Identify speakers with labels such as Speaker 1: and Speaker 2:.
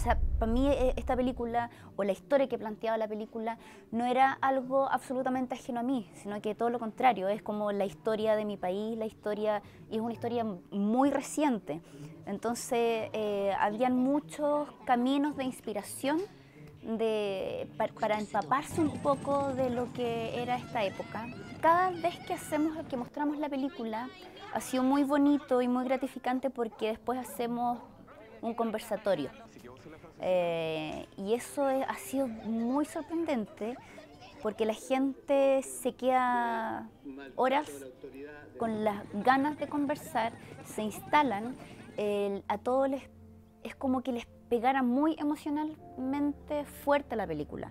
Speaker 1: sea, para mí eh, esta película o la historia que planteaba la película no era algo absolutamente ajeno a mí, sino que todo lo contrario, es como la historia de mi país, la historia, y es una historia muy reciente. Entonces, eh, habían muchos caminos de inspiración de, para, empaparse un poco de lo que era esta época. Cada vez que hacemos, que mostramos la película, ha sido muy bonito y muy gratificante porque después hacemos un conversatorio. Eh, y eso ha sido muy sorprendente porque la gente se queda horas con las ganas de conversar, se instalan, a todos les, es como que les pegara muy emocionalmente fuerte la película.